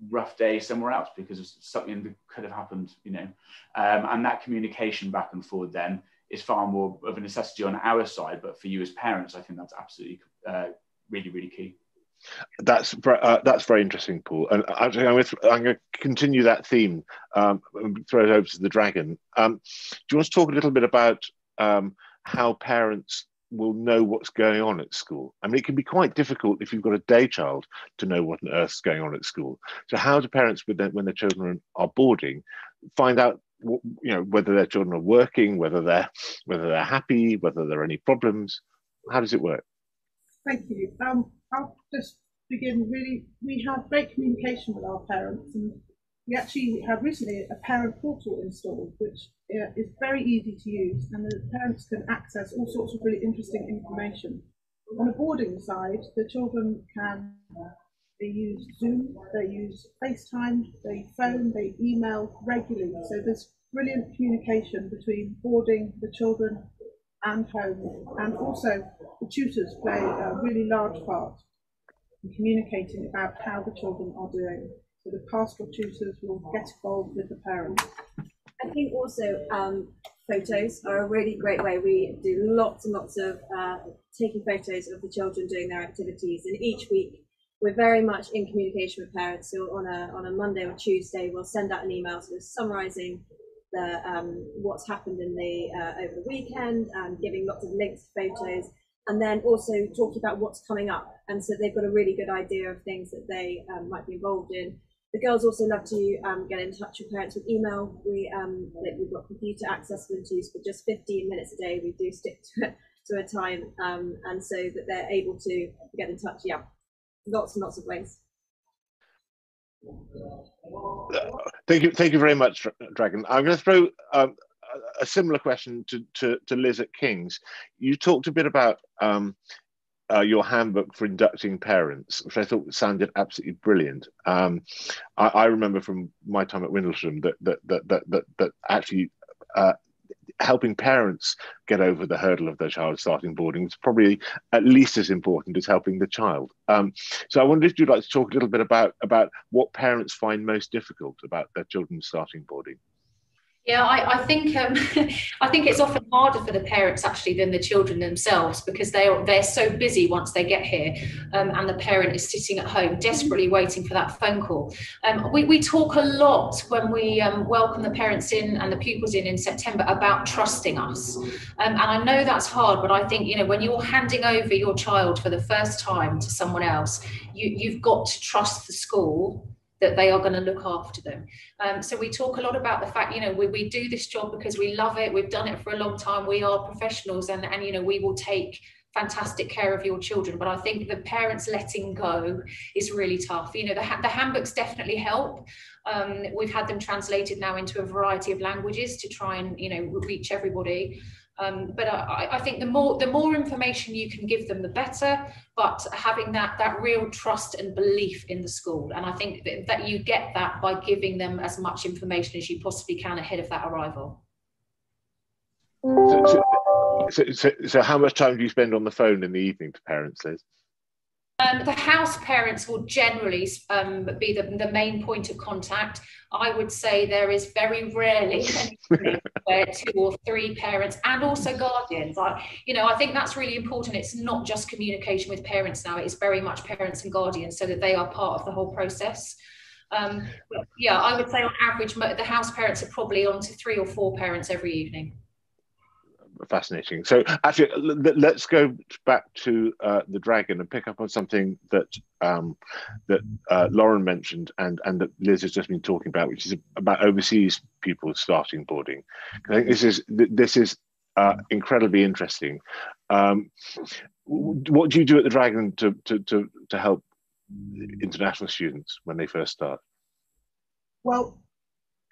rough day somewhere else because of something that could have happened, you know. Um, and that communication back and forward then is far more of a necessity on our side, but for you as parents, I think that's absolutely uh, really, really key. That's uh, that's very interesting, Paul. And actually, I'm going to, to continue that theme. Um, throw it over to the dragon. Um, do you want to talk a little bit about um, how parents will know what's going on at school? I mean, it can be quite difficult if you've got a day child to know what on earth's going on at school. So, how do parents, when their children are boarding, find out you know whether their children are working, whether they're whether they're happy, whether there are any problems? How does it work? Thank you. Um, I'll just begin really, we have great communication with our parents and we actually have recently a parent portal installed, which uh, is very easy to use and the parents can access all sorts of really interesting information. On the boarding side, the children can, they use Zoom, they use FaceTime, they phone, they email regularly. So there's brilliant communication between boarding, the children and home. And also the tutors play a really large part in communicating about how the children are doing. So the pastoral tutors will get involved with the parents. I think also um, photos are a really great way. We do lots and lots of uh, taking photos of the children doing their activities, and each week we're very much in communication with parents. So on a on a Monday or Tuesday, we'll send out an email summarising the um, what's happened in the uh, over the weekend and giving lots of links to photos and then also talking about what's coming up. And so they've got a really good idea of things that they um, might be involved in. The girls also love to um, get in touch with parents with email. We um, we've got computer access for them to use for just 15 minutes a day. We do stick to, to a time, um, and so that they're able to get in touch. Yeah, lots and lots of ways. Thank you, thank you very much, Dragon. I'm going to throw um, a similar question to, to, to, Liz at King's. You talked a bit about um, uh, your handbook for inducting parents, which I thought sounded absolutely brilliant. Um, I, I, remember from my time at Windlesham that that that that that, that actually. Uh, helping parents get over the hurdle of their child starting boarding is probably at least as important as helping the child. Um, so I wondered if you'd like to talk a little bit about about what parents find most difficult about their children starting boarding. Yeah, I, I think um, I think it's often harder for the parents actually than the children themselves because they are they're so busy once they get here, um, and the parent is sitting at home desperately waiting for that phone call. Um, we we talk a lot when we um, welcome the parents in and the pupils in in September about trusting us, um, and I know that's hard, but I think you know when you're handing over your child for the first time to someone else, you you've got to trust the school that they are going to look after them. Um, so we talk a lot about the fact, you know, we, we do this job because we love it. We've done it for a long time. We are professionals and, and, you know, we will take fantastic care of your children. But I think the parents letting go is really tough. You know, the, the handbooks definitely help. Um, we've had them translated now into a variety of languages to try and, you know, reach everybody. Um, but I, I, think the more the more information you can give them, the better. But having that that real trust and belief in the school, and I think that, you get that by giving them as much information as you possibly can ahead of that arrival. So, so, so, so how much time do you spend on the phone in the evening to parents, Liz? Um, the house parents will generally um, be the, the main point of contact. I would say there is very rarely where two or three parents and also guardians. I, you know, I think that's really important. It's not just communication with parents now; it's very much parents and guardians, so that they are part of the whole process. Um, yeah, I would say on average, the house parents are probably on to three or four parents every evening fascinating. So actually, let's go back to uh, the dragon and pick up on something that um, that uh, Lauren mentioned and and that Liz has just been talking about, which is about overseas people starting boarding. I think this is this is uh, incredibly interesting. Um, what do you do at the Dragon to to to, to help international students when they first start? Well,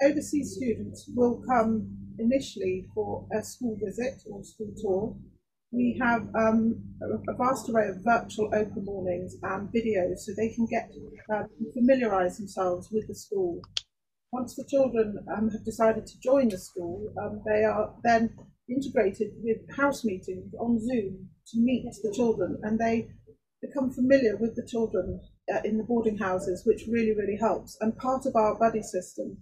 overseas students will come initially for a school visit or school tour. We have um, a vast array of virtual open mornings and videos so they can get uh, familiarise themselves with the school. Once the children um, have decided to join the school, um, they are then integrated with house meetings on Zoom to meet the children and they become familiar with the children uh, in the boarding houses, which really, really helps. And part of our buddy system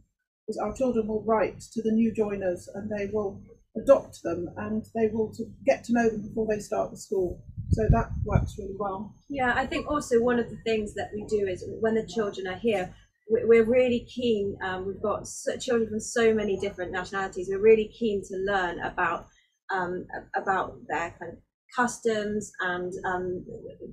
is our children will write to the new joiners and they will adopt them and they will get to know them before they start the school. So that works really well. Yeah, I think also one of the things that we do is when the children are here, we're really keen. Um, we've got children from so many different nationalities. We're really keen to learn about um, about their kind of customs and um,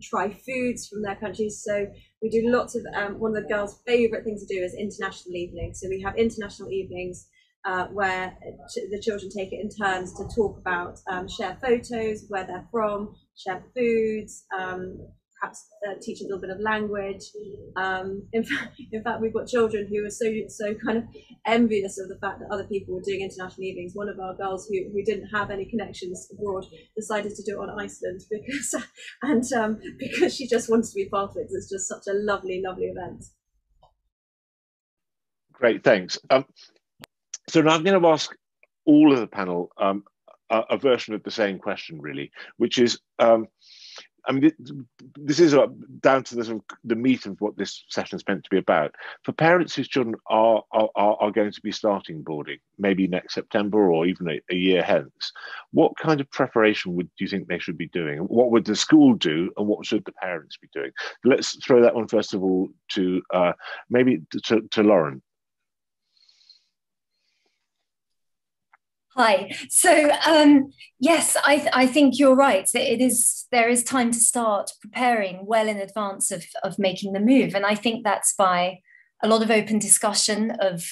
try foods from their countries. So we do lots of, um, one of the girls' favourite things to do is international evenings. So we have international evenings uh, where ch- the children take it in turns to talk about, um, share photos, where they're from, share foods, um, perhaps uh, teach a little bit of language. Um, in, fact, in fact, we've got children who are so so kind of envious of the fact that other people were doing international evenings. One of our girls who, who didn't have any connections abroad decided to do it on Iceland because and um, because she just wanted to be part of it. It's just such a lovely, lovely event. Great, thanks. Um, so now I'm going to ask all of the panel um, a, a, version of the same question, really, which is um, I mean, this is down to the, sort of the meat of what this session is meant to be about. For parents whose children are, are, are going to be starting boarding, maybe next September or even a, a, year hence, what kind of preparation would do you think they should be doing? What would the school do, and what should the parents be doing? Let's throw that one first of all to uh, maybe to, to Lauren. Hi. So um, yes, I, th- I think you're right. It is there is time to start preparing well in advance of of making the move, and I think that's by a lot of open discussion of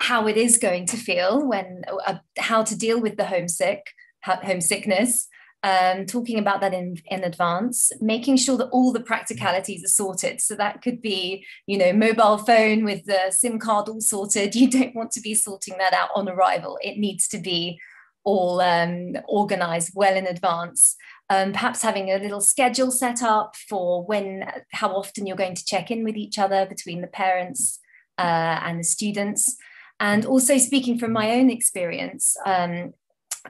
how it is going to feel when uh, how to deal with the homesick homesickness um, talking about that in, in advance, making sure that all the practicalities are sorted. So that could be, you know, mobile phone with the SIM card all sorted. You don't want to be sorting that out on arrival. It needs to be all um, organized well in advance. Um, perhaps having a little schedule set up for when, how often you're going to check in with each other between the parents uh, and the students. And also speaking from my own experience, um,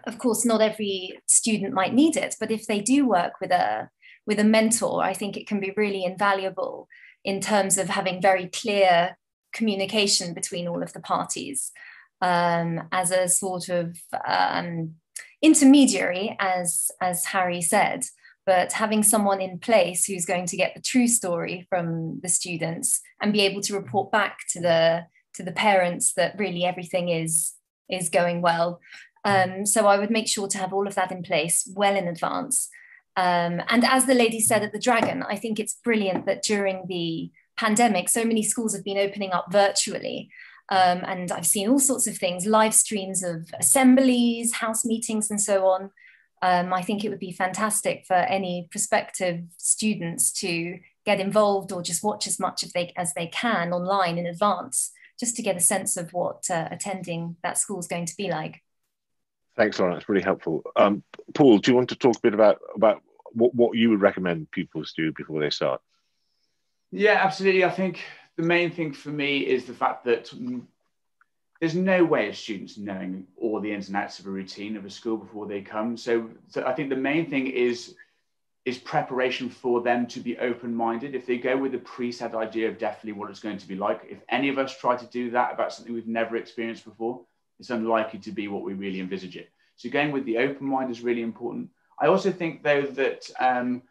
of course, not every student might need it, but if they do work with a with a mentor, I think it can be really invaluable in terms of having very clear communication between all of the parties um, as a sort of um, intermediary, as as Harry said. But having someone in place who's going to get the true story from the students and be able to report back to the to the parents that really everything is is going well um, so I would make sure to have all of that in place well in advance. Um, and as the lady said at the Dragon, I think it's brilliant that during the pandemic, so many schools have been opening up virtually. Um, and I've seen all sorts of things, live streams of assemblies, house meetings, and so on. Um, I think it would be fantastic for any prospective students to get involved or just watch as much of they, as they can online in advance, just to get a sense of what uh, attending that school is going to be like. Thanks, Lauren. That's really helpful. Um, Paul, do you want to talk a bit about about what, what you would recommend pupils do before they start? Yeah, absolutely. I think the main thing for me is the fact that there's no way of students knowing all the ins and outs of a routine of a school before they come. So, so I think the main thing is is preparation for them to be open-minded. If they go with a preset idea of definitely what it's going to be like, if any of us try to do that about something we've never experienced before, it's unlikely to be what we really envisage it. So going with the open mind is really important. I also think though that um,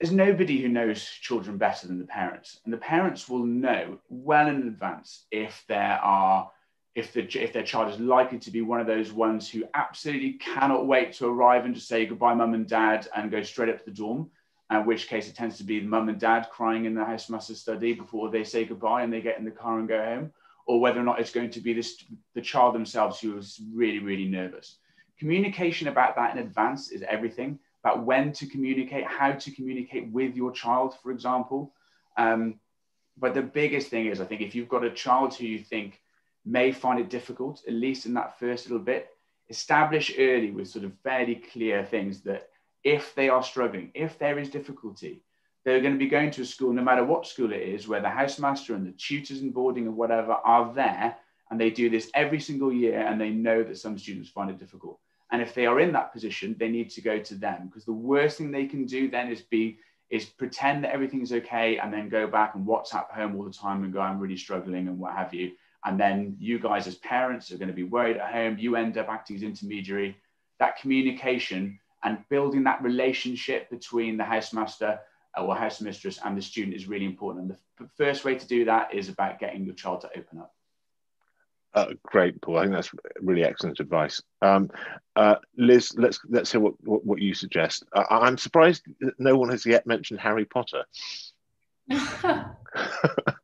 there's nobody who knows children better than the parents, and the parents will know well in advance if there are if, the, if their child is likely to be one of those ones who absolutely cannot wait to arrive and just say goodbye, mum and dad, and go straight up to the dorm, in which case it tends to be mum and dad crying in the housemaster's study before they say goodbye and they get in the car and go home, or whether or not it's going to be this, the child themselves who is really, really nervous. Communication about that in advance is everything, about when to communicate, how to communicate with your child, for example. Um, but the biggest thing is, I think, if you've got a child who you think may find it difficult, at least in that first little bit, establish early with sort of fairly clear things that if they are struggling, if there is difficulty, they're going to be going to a school, no matter what school it is, where the housemaster and the tutors and boarding and whatever are there, and they do this every single year, and they know that some students find it difficult. And if they are in that position, they need to go to them because the worst thing they can do then is be is pretend that everything's okay and then go back and WhatsApp home all the time and go, I'm really struggling and what have you. And then you guys, as parents, are going to be worried at home. You end up acting as intermediary. That communication and building that relationship between the housemaster or housemistress and the student is really important. And the first way to do that is about getting your child to open up. Uh, great, Paul. I think that's really excellent advice. Um, uh, Liz, let's let's hear what, what, what you suggest. Uh, I'm surprised no one has yet mentioned Harry Potter.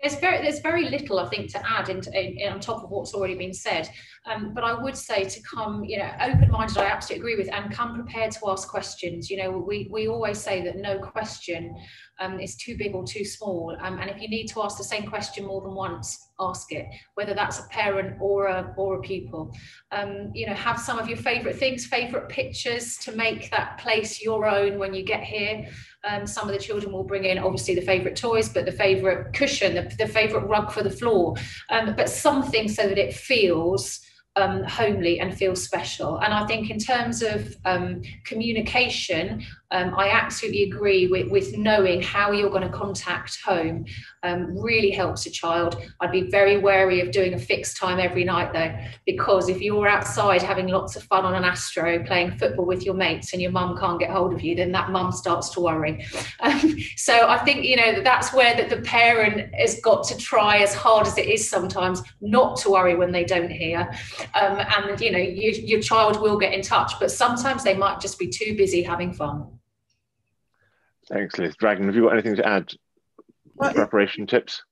There's very, there's very little, I think, to add into, in, on top of what's already been said. Um, but I would say to come, you know, open-minded, I absolutely agree with, and come prepared to ask questions. You know, we, we always say that no question um, is too big or too small. Um, and if you need to ask the same question more than once, ask it, whether that's a parent or a, or a pupil. Um, you know, have some of your favorite things, favorite pictures to make that place your own when you get here. Um, some of the children will bring in obviously the favorite toys, but the favorite cushion, the, the favorite rug for the floor, um, but something so that it feels um, homely and feel special. And I think in terms of um, communication, um, I absolutely agree with, with knowing how you're going to contact home um, really helps a child. I'd be very wary of doing a fixed time every night though, because if you're outside having lots of fun on an Astro playing football with your mates and your mum can't get hold of you, then that mum starts to worry. Um, so I think, you know, that's where that the parent has got to try as hard as it is sometimes not to worry when they don't hear. Um, and, you know, you, your child will get in touch, but sometimes they might just be too busy having fun. Thanks, Liz. Dragon, have you got anything to add? Well, preparation tips?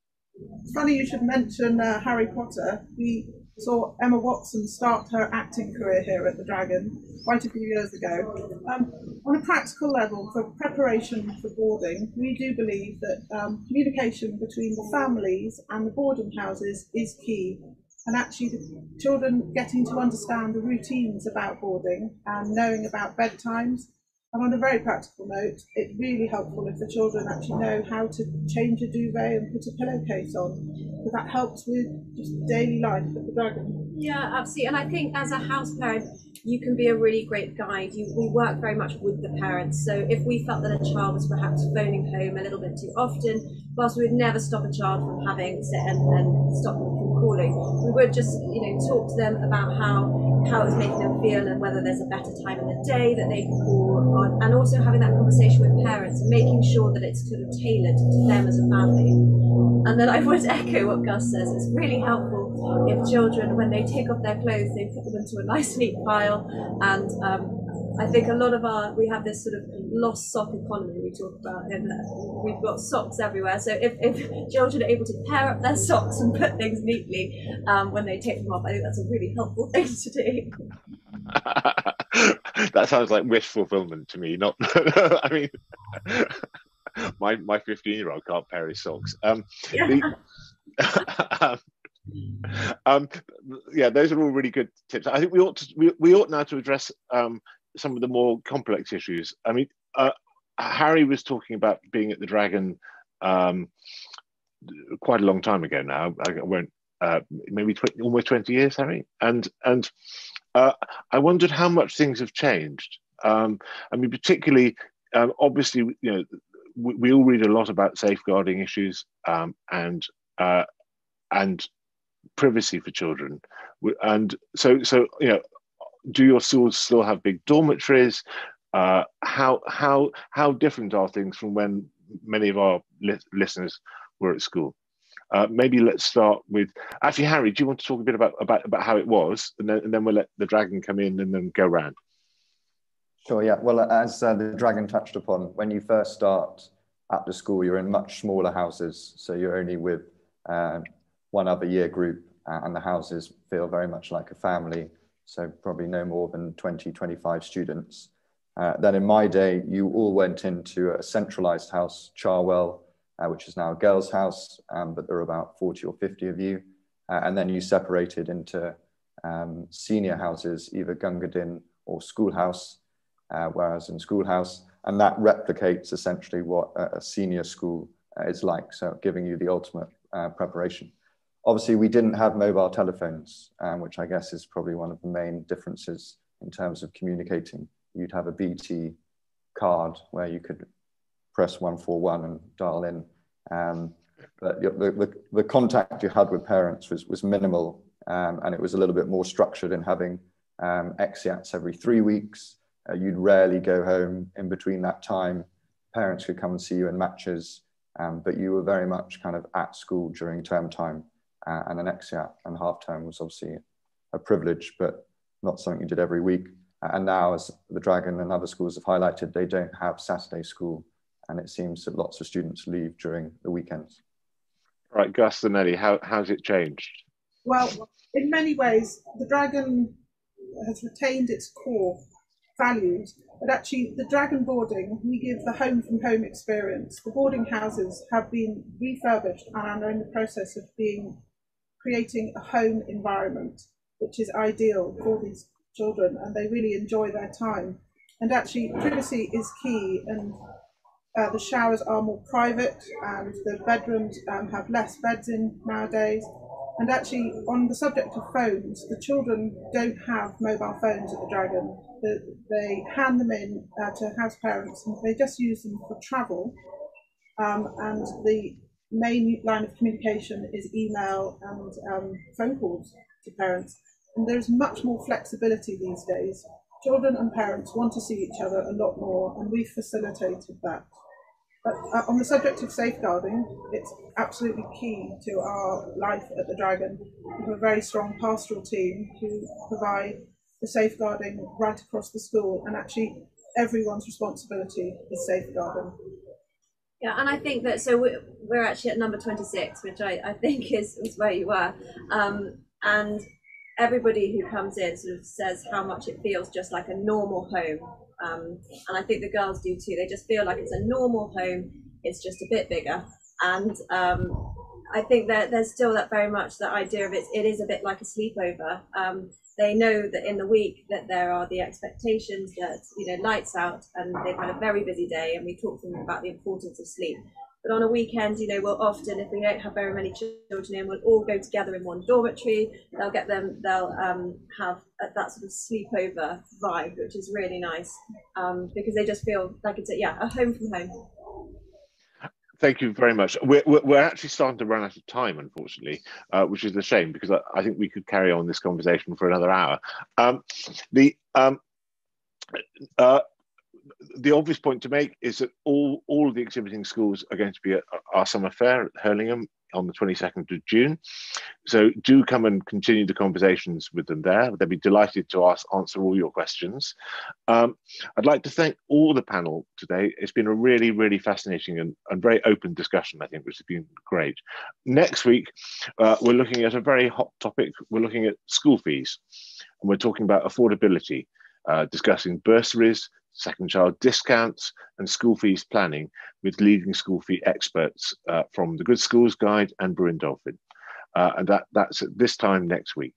It's funny you should mention uh, Harry Potter. We saw Emma Watson start her acting career here at the Dragon quite a few years ago. Um, on a practical level, for preparation for boarding, we do believe that um, communication between the families and the boarding houses is key. And actually, the children getting to understand the routines about boarding and knowing about bedtimes and on a very practical note, it's really helpful if the children actually know how to change a duvet and put a pillowcase on, because that helps with just daily life at the dragon. Yeah, absolutely. And I think as a house parent, you can be a really great guide. You, we work very much with the parents. So if we felt that a child was perhaps phoning home a little bit too often, whilst we would never stop a child from having and, and stop them calling, we would just you know talk to them about how how it's making them feel and whether there's a better time in the day that they can call on, and also having that conversation with parents and making sure that it's sort of tailored to them as a family. And then I would echo what Gus says. It's really helpful if children, when they take off their clothes, they put them into a nice neat pile and um, I think a lot of our we have this sort of lost sock economy we talk about, and we've got socks everywhere. So if, if children are able to pair up their socks and put things neatly um, when they take them off, I think that's a really helpful thing to do. that sounds like wish fulfillment to me. Not, I mean, my my fifteen year old can't pair his socks. Um, yeah. The, um, yeah, those are all really good tips. I think we ought to we, we ought now to address um, some of the more complex issues. I mean, uh, Harry was talking about being at the Dragon um, quite a long time ago now. I won't uh, maybe 20, almost 20 years, Harry. And and uh, I wondered how much things have changed Um, I mean, particularly, um, obviously, you know, we, we, all read a lot about safeguarding issues um, and uh, and privacy for children, and so so you know, do your schools still have big dormitories? Uh, how how how different are things from when many of our li listeners were at school? Uh, maybe let's start with actually Harry. Do you want to talk a bit about about, about how it was, and then and then we'll let the dragon come in and then go round. Sure. Yeah. Well, as uh, the dragon touched upon, when you first start at the school, you're in much smaller houses, so you're only with uh, one other year group, uh, and the houses feel very much like a family. So probably no more than 20, 25 students. Uh, then in my day, you all went into a centralized house, Cherwell, uh, which is now a girls' house, um, but there are about 40 or 50 of you. Uh, and then you separated into um, senior houses, either Gunga Din or schoolhouse, uh, whereas in schoolhouse, and that replicates essentially what a, a senior school uh, is like, so giving you the ultimate uh, preparation. Obviously, we didn't have mobile telephones, um, which I guess is probably one of the main differences in terms of communicating. You'd have a BT card where you could press 141 and dial in. Um, but the, the, the, contact you had with parents was, was minimal um, and it was a little bit more structured in having um, exeats every three weeks. Uh, you'd rarely go home in between that time. Parents could come and see you in matches, um, but you were very much kind of at school during term time. Uh, and an exeat and half term was obviously a privilege, but not something you did every week. And now, as the Dragon and other schools have highlighted, they don't have Saturday school and it seems that lots of students leave during the weekends. Right, Gus and Ellie, how, how's it changed? Well, in many ways, the Dragon has retained its core values, but actually, the Dragon boarding, we give the home from home experience. The boarding houses have been refurbished and are in the process of being creating a home environment, which is ideal for these children, and they really enjoy their time. And actually, privacy is key, and uh, the showers are more private and the bedrooms um, have less beds in nowadays. And actually, on the subject of phones, the children don't have mobile phones at the Dragon. The, they hand them in uh, to house parents and they just use them for travel. Um, and the main line of communication is email and um, phone calls to parents. And there's much more flexibility these days. Children and parents want to see each other a lot more, and we've facilitated that. But uh, on the subject of safeguarding, it's absolutely key to our life at the Dragon. We have a very strong pastoral team who provide the safeguarding right across the school, and actually everyone's responsibility is safeguarding. Yeah, and I think that so we're, we're actually at number 26, which I, I think is, is where you were. Um, and everybody who comes in sort of says how much it feels just like a normal home um, and I think the girls do too. They just feel like it's a normal home. It's just a bit bigger, and um, I think that there's still that very much that idea of it. It is a bit like a sleepover. Um, they know that in the week that there are the expectations that you know lights out, and they've had a very busy day, and we talk to them about the importance of sleep. But on a weekend, you know, we'll often, if we don't have very many children in, we'll all go together in one dormitory. They'll get them, they'll um, have that sort of sleepover vibe, which is really nice um, because they just feel like it's a, yeah, a home from home. Thank you very much. We're, we're actually starting to run out of time, unfortunately, uh, which is a shame because I, I, think we could carry on this conversation for another hour. Um, the um, uh, the obvious point to make is that all all of the exhibiting schools are going to be at our summer fair at Hurlingham on the 22nd of June. So do come and continue the conversations with them there. They'll be delighted to ask, answer all your questions. Um, I'd like to thank all the panel today. It's been a really, really fascinating and, and very open discussion, I think, which has been great. Next week, uh, we're looking at a very hot topic. We're looking at school fees, and we're talking about affordability, uh, discussing bursaries, second child discounts, and school fees planning with leading school fee experts uh, from the Good Schools Guide and Brewin Dolphin. Uh, and that, that's at this time next week.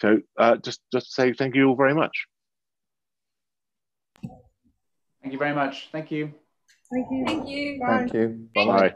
So uh, just, just say thank you all very much. Thank you very much. Thank you. Thank you. Thank you. Thank you. Bye-bye.